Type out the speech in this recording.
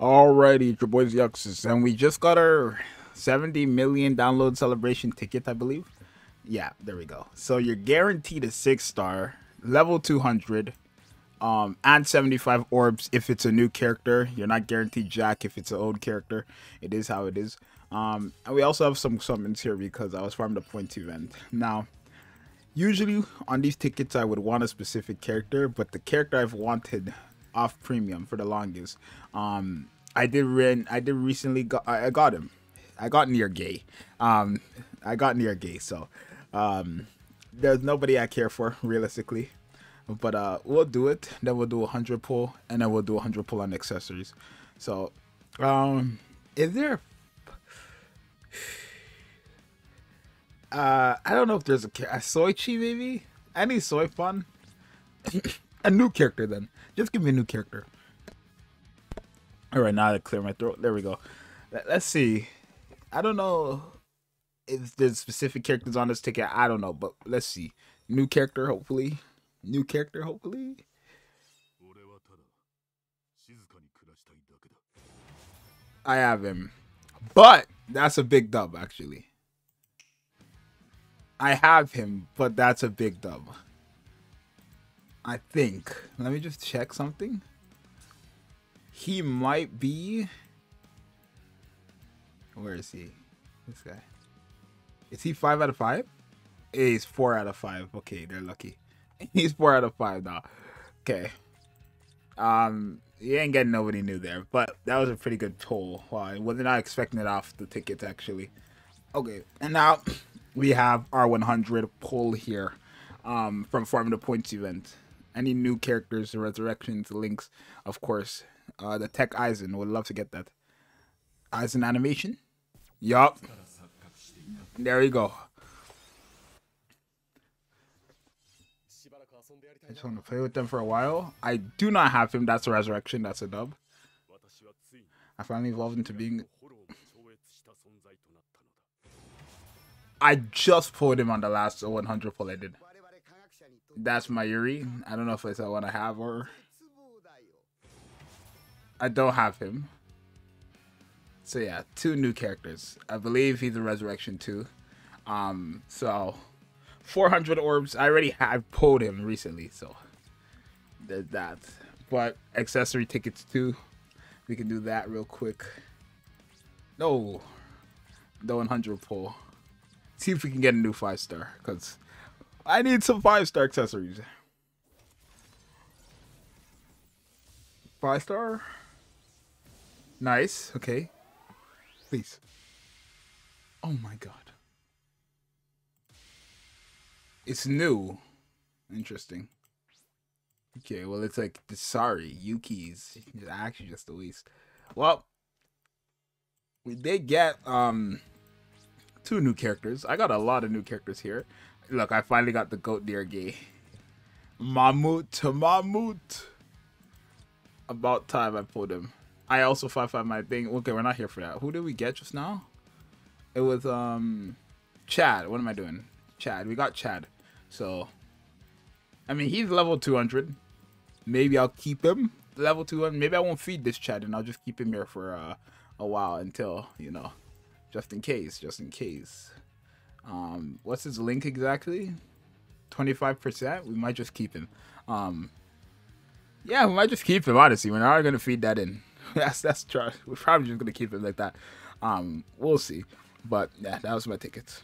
Alrighty, it's your boys Zxous, and we just got our 70 million download celebration ticket, I believe. Yeah, there we go. So you're guaranteed a six star, level 200, um, and 75 orbs if it's a new character. You're not guaranteed Jack if it's an old character. It is how it is. Um, and we also have some summons here because I was farming the point event. Now, usually on these tickets I would want a specific character, but the character I've wanted off premium for the longest. Um, I did rent. I did recently got. I got him. I got near gay. Um, I got near gay. So, um, there's nobody I care for realistically. But uh, we'll do it. Then we'll do a hundred pull, and then we'll do a hundred pull on accessories. So, um, is there? Uh, I don't know if there's a, a Soichi maybe. Any Soi Fon? a new character then. Just give me a new character. All right, now I clear my throat. There we go. Let's see. I don't know if there's specific characters on this ticket. I don't know, but let's see. New character, hopefully. New character, hopefully. I have him. But that's a big dub, actually. I have him, but that's a big dub. I think. Let me just check something. He might be. Where is he? This guy. Is he five out of five? He's four out of five. Okay, they're lucky. He's four out of five now. Okay. Um, you ain't getting nobody new there, but that was a pretty good toll. Wow, I was not expecting it off the tickets actually. Okay, and now we have our 100 pull here um, from Farming the Points event any new characters, resurrections, links, of course. Uh, the Tech Aizen would love to get that. Aizen animation. Yup. There you go. I just want to play with them for a while. I do not have him. That's a resurrection. That's a dub. I finally evolved into being. I just pulled him on the last 100 pull I did. That's my Yuri. I don't know if I the one I have or I don't have him. So yeah, two new characters. I believe he's a resurrection too. Um, so 400 orbs. I already have pulled him recently, so there's that. But accessory tickets too. We can do that real quick. No, the 100 pull. See if we can get a new five star because I need some five star accessories. Five star. Nice. Okay. Please. Oh my god. It's new. Interesting. Okay, well it's like sorry, Yuki's actually just the least. Well, we did get um two new characters. I got a lot of new characters here. Look, I finally got the goat deer gay. Mammut to Mammut. About time I pulled him. I also 5-5 my thing. Okay, we're not here for that. Who did we get just now? It was, um, Chad. What am I doing? Chad. We got Chad. So, I mean, he's level 200. Maybe I'll keep him level 200. Maybe I won't feed this Chad and I'll just keep him here for uh, a while until, you know, just in case, just in case. Um, what's his link exactly? 25%? We might just keep him. Um, yeah, we might just keep him, honestly. We're not going to feed that in. that's, that's, true. we're probably just going to keep him like that. Um, we'll see. But yeah, that was my tickets.